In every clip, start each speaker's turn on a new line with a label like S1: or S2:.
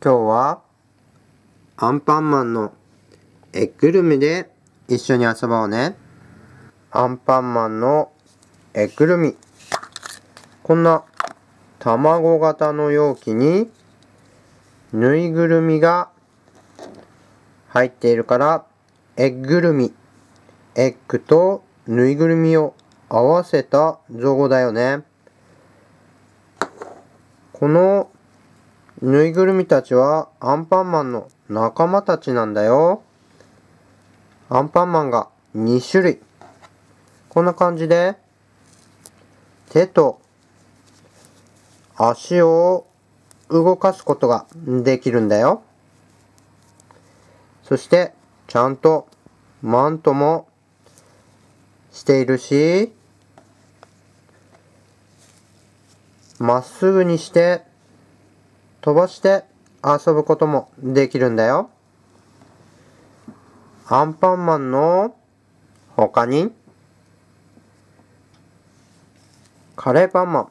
S1: 今日はアンパンマンのエッグルミで一緒に遊ぼうね。アンパンマンのエッグルミ。こんな卵型の容器にぬいぐるみが入っているからエッグルミ。エッグとぬいぐるみを合わせた造語だよね。このぬいぐるみたちはアンパンマンの仲間たちなんだよ。アンパンマンが2種類。こんな感じで手と足を動かすことができるんだよ。そしてちゃんとマントもしているし、まっすぐにして飛ばして遊ぶこともできるんだよ。アンパンマンの他にカレーパンマン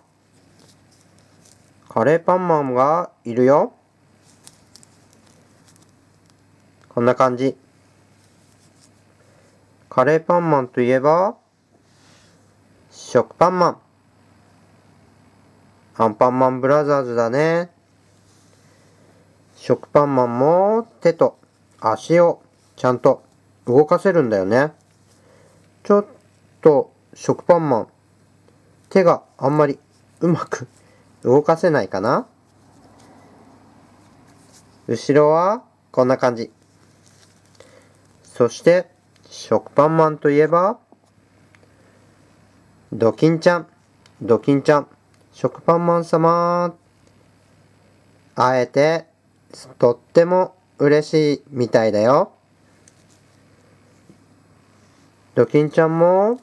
S1: カレーパンマンがいるよ。こんな感じ。カレーパンマンといえば食パンマンアンパンマンブラザーズだね。食パンマンも手と足をちゃんと動かせるんだよね。ちょっと食パンマン手があんまりうまく動かせないかな後ろはこんな感じ。そして食パンマンといえばドキンちゃん、ドキンちゃん、食パンマン様。あえてとっても嬉しいみたいだよ。ドキンちゃんも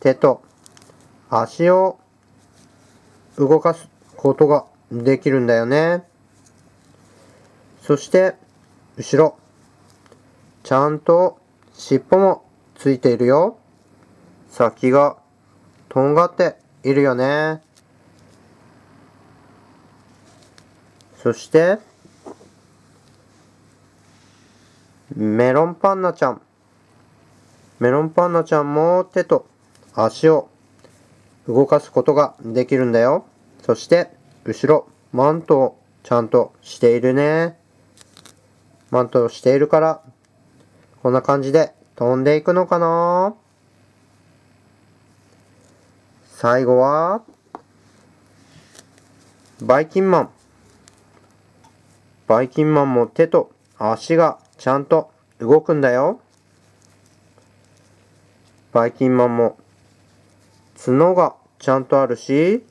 S1: 手と足を動かすことができるんだよね。そして後ろちゃんと尻尾もついているよ。先がとんがっているよね。そしてメロンパンナちゃん。メロンパンナちゃんも手と足を動かすことができるんだよ。そして、後ろ、マントをちゃんとしているね。マントをしているから、こんな感じで飛んでいくのかな最後は、バイキンマン。バイキンマンも手と足がちゃんと動くんだよ。バイキンマンも角がちゃんとあるし、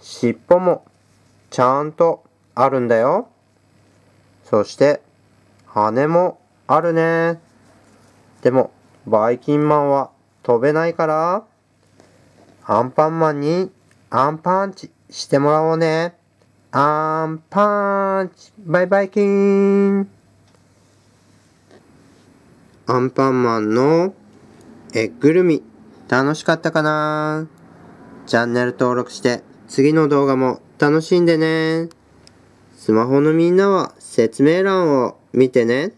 S1: 尻尾もちゃんとあるんだよ。そして羽もあるね。でもバイキンマンは飛べないから、アンパンマンにアンパンチしてもらおうね。アンパンチバイバイキンアンパンマンのえぐるみ楽しかったかな？チャンネル登録して次の動画も楽しんでね。スマホのみんなは説明欄を見てね。